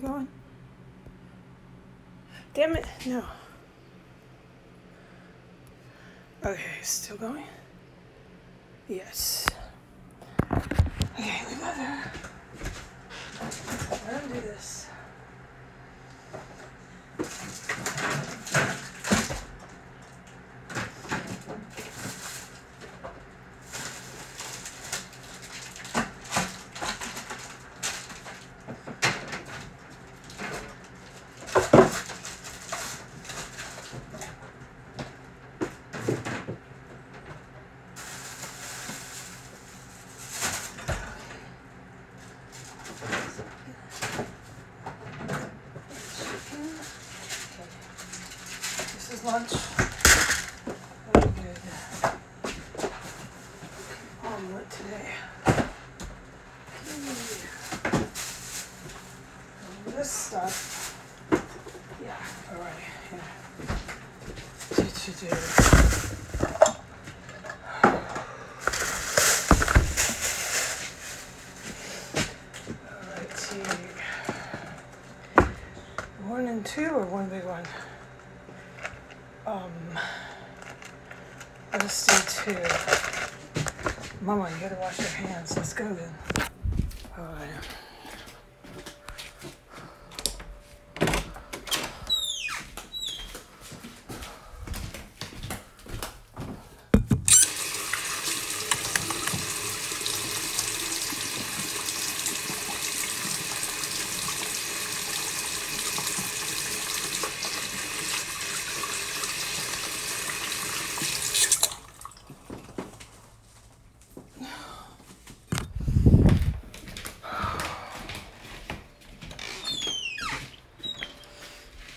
going? Damn it, no. Okay, still going? Yes. Okay, we got there. Let him do this. This is lunch. Very good. Omelet today. Okay. And This stuff. Yeah, alright. Yeah. Do, see. One and two or one big one? Um, let's do two. Mama, you gotta wash your hands. Let's go then. Alright.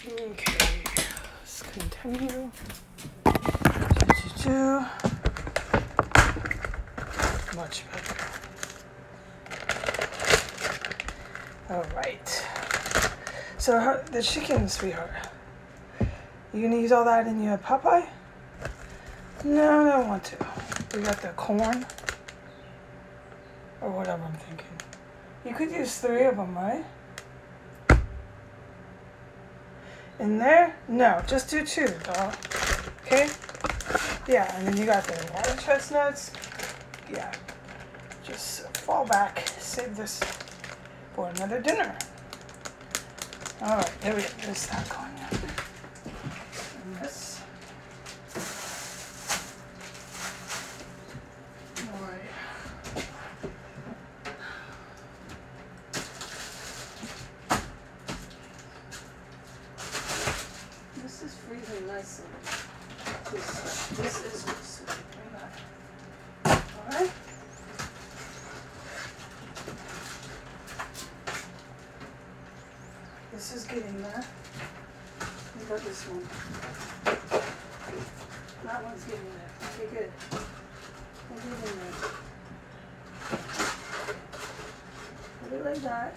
Okay, let's continue. Do-do-do. Much better. All right. So how, the chicken, sweetheart. You gonna use all that in your pot pie? No, I don't want to. We got the corn. Or whatever I'm thinking. You could use three of them, right? In there? No, just do two, dog. Okay? Yeah, and then you got the water chestnuts. Yeah. Just fall back. Save this for another dinner. Alright, there we go. There's that going on. And this. Alright. This is freezing nicely. This, this is what's sweet. Alright? This is getting there. What about this one? That one's getting there. Okay, good. We're getting there. Put it like that.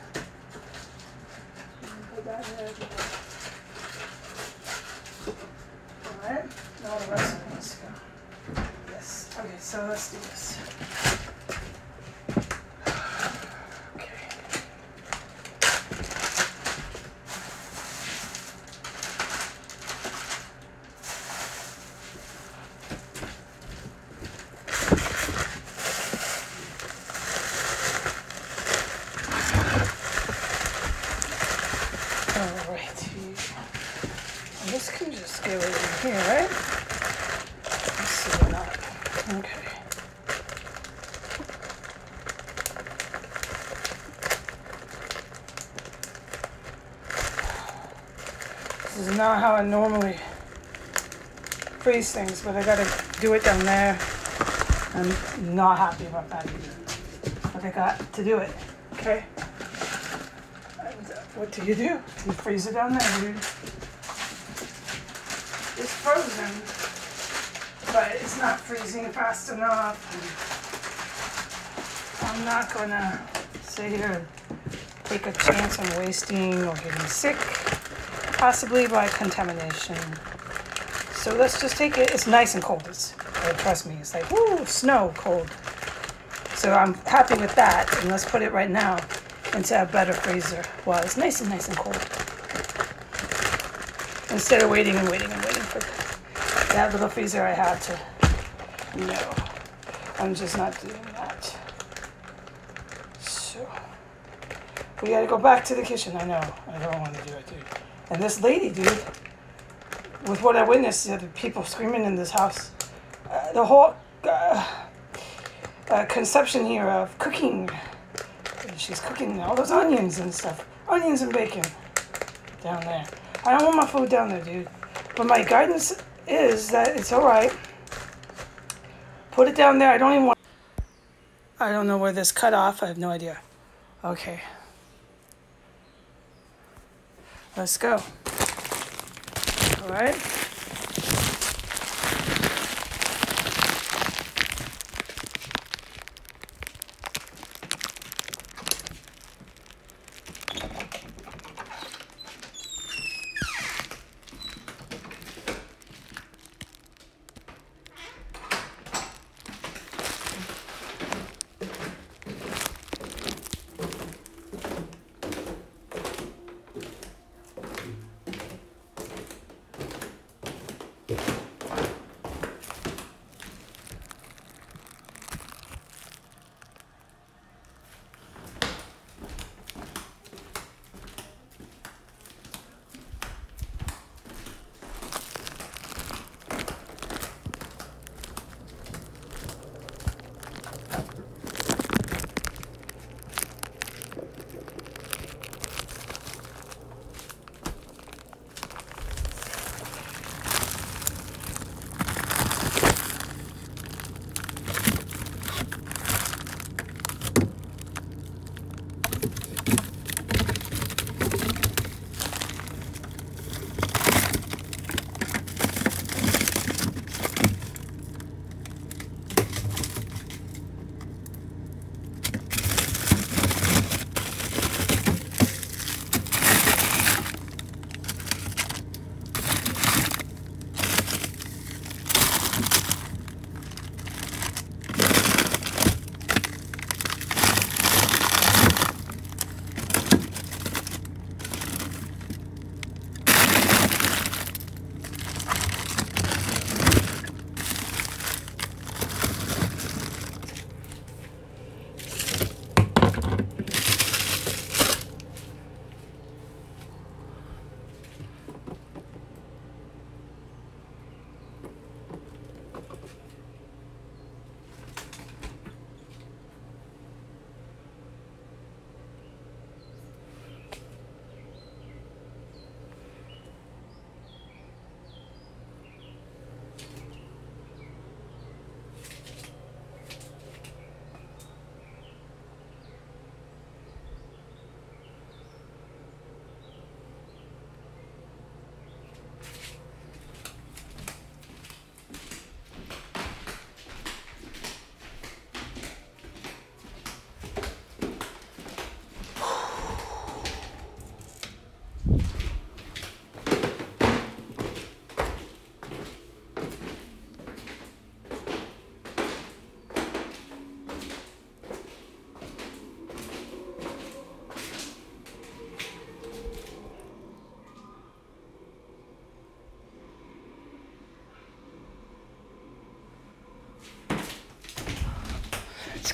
And put that there. Alright, now the rest of must go. Yes. Okay, so let's do this. Okay. Alright. This can just go in here, right? Let's see or not. Okay. This is not how I normally freeze things, but I gotta do it down there. I'm not happy about that either. But I got to do it, okay? Uh, what do you do? You freeze it down there, dude. Frozen, but it's not freezing fast enough. I'm not gonna sit here and take a chance on wasting or getting sick, possibly by contamination. So let's just take it. It's nice and cold. It's, uh, trust me, it's like, woo, snow cold. So I'm happy with that. And let's put it right now into a better freezer while it's nice and nice and cold. Instead of waiting and waiting and waiting that little freezer I had to, no, I'm just not doing that. So, we gotta go back to the kitchen. I know, I don't want to do it, dude. And this lady, dude, with what I witnessed, the people screaming in this house, uh, the whole uh, uh, conception here of cooking. She's cooking all those onions and stuff, onions and bacon down there. I don't want my food down there, dude. But my guidance is that it's all right. Put it down there. I don't even want. I don't know where this cut off. I have no idea. Okay. Let's go. All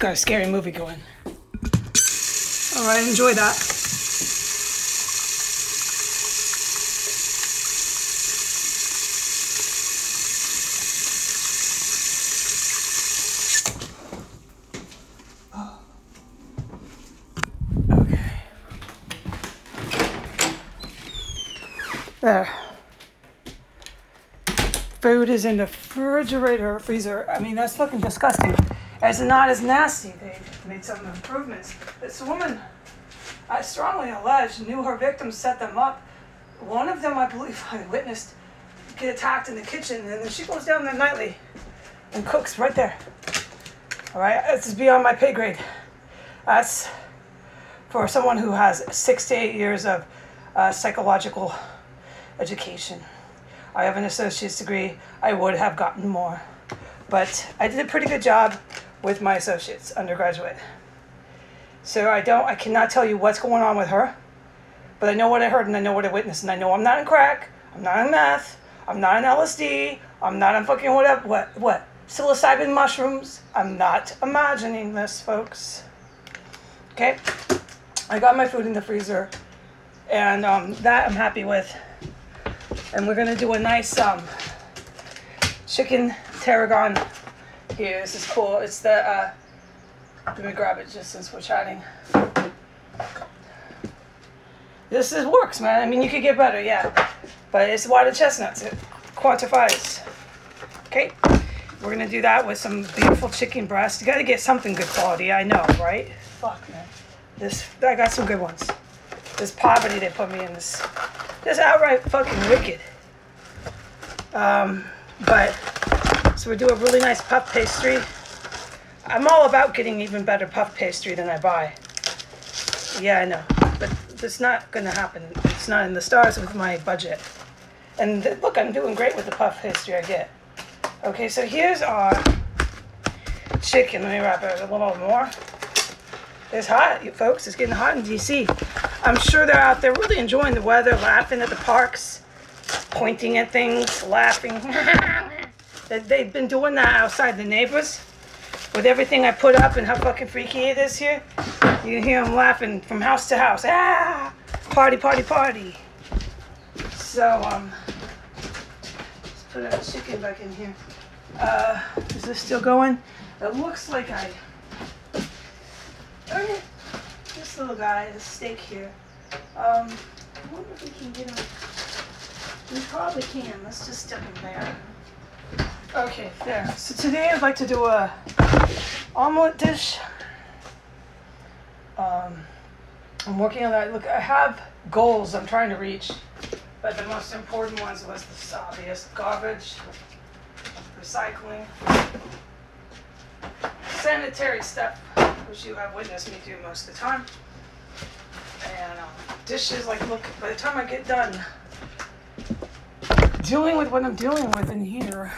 got a scary movie going. All right, enjoy that. Okay. There. Food is in the refrigerator, freezer. I mean, that's fucking disgusting. It's not as nasty. They made some improvements. This woman, I strongly allege, knew her victims set them up. One of them, I believe, I witnessed get attacked in the kitchen, and then she goes down there nightly and cooks right there. All right, this is beyond my pay grade. That's for someone who has six to eight years of uh, psychological education. I have an associate's degree. I would have gotten more, but I did a pretty good job with my associates, undergraduate. So I don't, I cannot tell you what's going on with her, but I know what I heard and I know what I witnessed, and I know I'm not in crack, I'm not in meth, I'm not in LSD, I'm not on fucking whatever, what, what, psilocybin mushrooms. I'm not imagining this, folks. Okay, I got my food in the freezer, and um, that I'm happy with. And we're gonna do a nice um, chicken tarragon here. This is cool. It's the, uh, let me grab it just since we're chatting. This is works, man. I mean, you could get better, yeah. But it's white chestnuts. It quantifies. Okay, we're gonna do that with some beautiful chicken breast. You gotta get something good quality, I know, right? Fuck, man. This, I got some good ones. This poverty they put me in this, this outright fucking wicked. Um, but so we do a really nice puff pastry. I'm all about getting even better puff pastry than I buy. Yeah, I know, but it's not gonna happen. It's not in the stars with my budget. And look, I'm doing great with the puff pastry I get. Okay, so here's our chicken. Let me wrap it a little more. It's hot, folks. It's getting hot in DC. I'm sure they're out there really enjoying the weather, laughing at the parks, pointing at things, laughing. They've been doing that outside the neighbors with everything I put up and how fucking freaky it is here. You can hear them laughing from house to house. Ah! Party, party, party. So, um, let's put our chicken back in here. Uh, is this still going? It looks like I. Okay. This little guy, the steak here. Um, I wonder if we can get him. We probably can. Let's just stick him there. Okay, there. So today I'd like to do a omelet dish. Um, I'm working on that. Look, I have goals I'm trying to reach, but the most important ones was the obvious garbage, recycling, sanitary stuff, which you have witnessed me do most of the time, and um, dishes. Like, look, by the time I get done dealing with what I'm dealing with in here.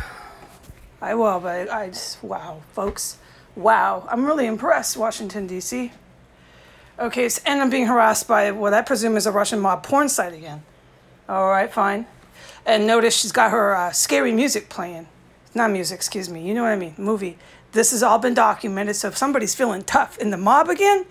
I will, but I just, wow, folks. Wow. I'm really impressed, Washington, D.C. Okay, so, and I'm being harassed by what I presume is a Russian mob porn site again. All right, fine. And notice she's got her uh, scary music playing. Not music, excuse me. You know what I mean? Movie. This has all been documented, so if somebody's feeling tough in the mob again,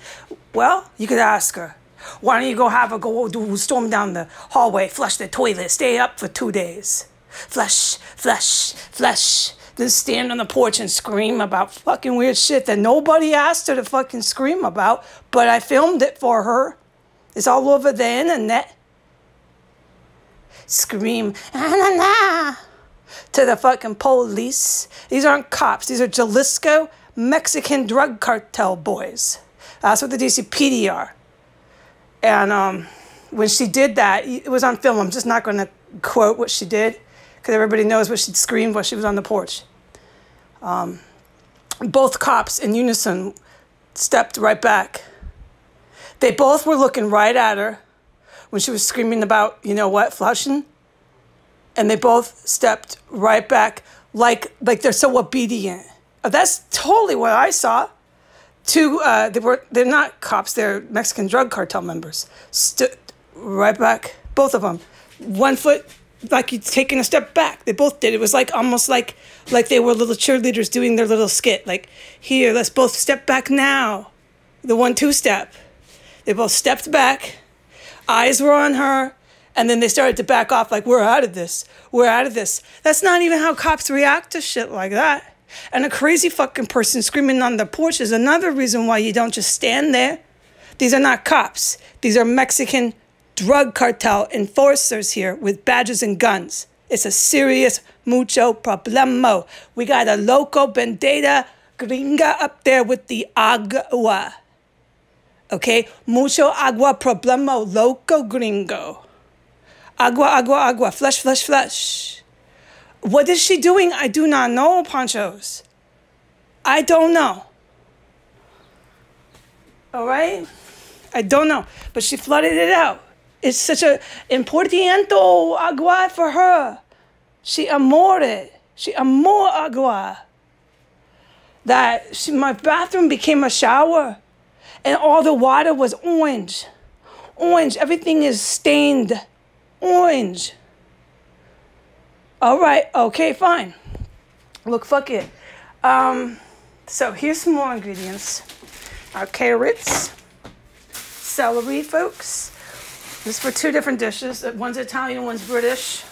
well, you could ask her. Why don't you go have a go do storm down the hallway, flush the toilet, stay up for two days? Flush, flush, flush then stand on the porch and scream about fucking weird shit that nobody asked her to fucking scream about, but I filmed it for her. It's all over the internet. Scream, ah, nah, nah, to the fucking police. These aren't cops, these are Jalisco Mexican drug cartel boys. That's what the DCPD are. And um, when she did that, it was on film. I'm just not going to quote what she did because everybody knows what she screamed while she was on the porch. Um, both cops in unison stepped right back. They both were looking right at her when she was screaming about, you know what, flushing. And they both stepped right back like like they're so obedient. Uh, that's totally what I saw. Two, uh, they were they're not cops. They're Mexican drug cartel members. Stood right back, both of them. One foot like you're taking a step back. They both did. It was like almost like like they were little cheerleaders doing their little skit. Like here, let's both step back now. The one two step. They both stepped back. Eyes were on her. And then they started to back off like, we're out of this. We're out of this. That's not even how cops react to shit like that. And a crazy fucking person screaming on the porch is another reason why you don't just stand there. These are not cops. These are Mexican drug cartel enforcers here with badges and guns. It's a serious mucho problemo. We got a loco bandera gringa up there with the agua. Okay, mucho agua problemo, loco gringo. Agua, agua, agua, flesh, flesh, flesh. What is she doing? I do not know, Ponchos. I don't know. All right? I don't know. But she flooded it out. It's such a importante agua for her. She amore. She amor agua. That she, my bathroom became a shower. And all the water was orange. Orange. Everything is stained orange. All right. Okay, fine. Look, fuck it. Um, so here's some more ingredients. Our carrots, celery, folks. This is for two different dishes. One's Italian, one's British.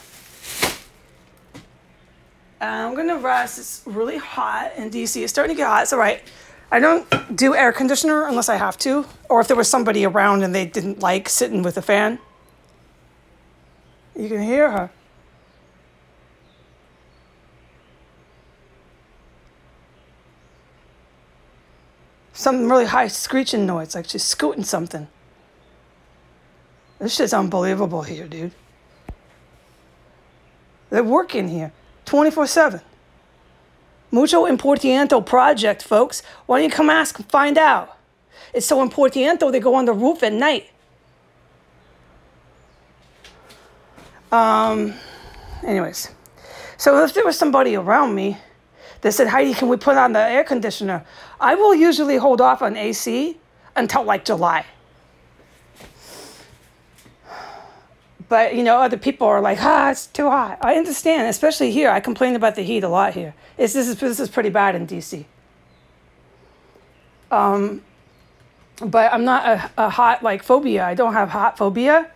And I'm gonna rest. It's really hot in DC. It's starting to get hot. It's all right. I don't do air conditioner unless I have to, or if there was somebody around and they didn't like sitting with a fan. You can hear her. Some really high screeching noise, like she's scooting something. This shit's unbelievable here, dude. They're working here 24 7. Mucho Importante project, folks. Why don't you come ask and find out? It's so importante they go on the roof at night. Um, anyways, so if there was somebody around me that said, Heidi, can we put on the air conditioner? I will usually hold off on AC until like July. But you know, other people are like, ah, it's too hot. I understand, especially here. I complain about the heat a lot here. It's, this is this is pretty bad in DC. Um, but I'm not a, a hot like phobia. I don't have hot phobia,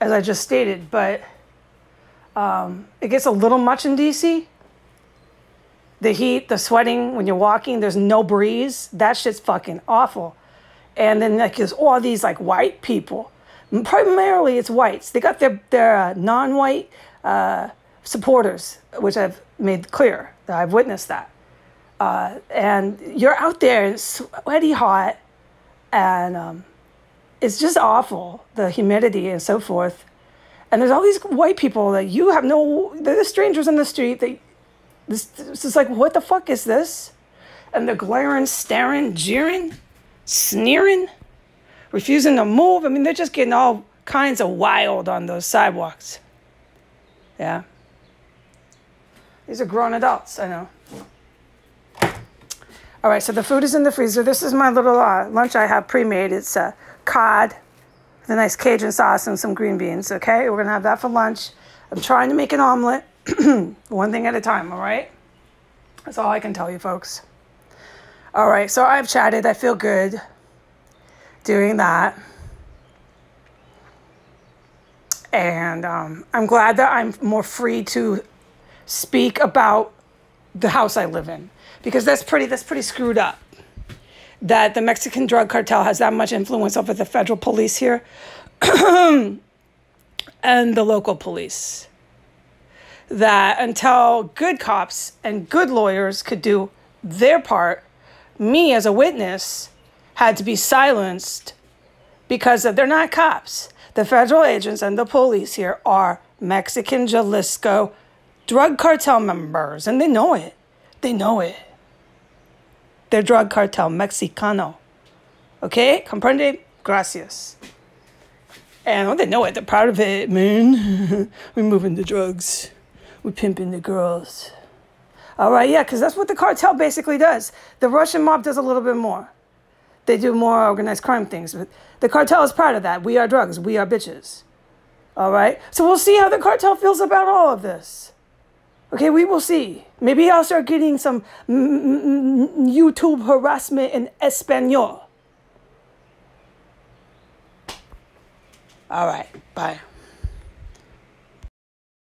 as I just stated. But um, it gets a little much in DC. The heat, the sweating when you're walking, there's no breeze. That shit's fucking awful. And then like there's all these like white people primarily it's whites. They got their, their uh, non white uh, supporters, which I've made clear that I've witnessed that. Uh, and you're out there, sweaty hot, and um, it's just awful the humidity and so forth. And there's all these white people that you have no, they're the strangers in the street. They, this, this is like, what the fuck is this? And they're glaring, staring, jeering, sneering refusing to move. I mean, they're just getting all kinds of wild on those sidewalks. Yeah. These are grown adults, I know. All right, so the food is in the freezer. This is my little uh, lunch I have pre-made. It's uh, cod with a nice Cajun sauce and some green beans, okay? We're to have that for lunch. I'm trying to make an omelet, one thing at a time, all right? That's all I can tell you, folks. All right, so I've chatted. I feel good doing that. And um, I'm glad that I'm more free to speak about the house I live in because that's pretty that's pretty screwed up. That the Mexican drug cartel has that much influence over the federal police here and the local police. That until good cops and good lawyers could do their part, me as a witness had to be silenced because they're not cops. The federal agents and the police here are Mexican Jalisco drug cartel members, and they know it. They know it. They're drug cartel Mexicano. Okay? Comprende? Gracias. And they know it. They're proud of it, man. We're moving the drugs. We're pimping the girls. All right, yeah, because that's what the cartel basically does. The Russian mob does a little bit more they do more organized crime things. But the cartel is part of that. We are drugs. We are bitches. All right. So we'll see how the cartel feels about all of this. Okay, we will see. Maybe I'll start getting some YouTube harassment in Espanol. All right. Bye.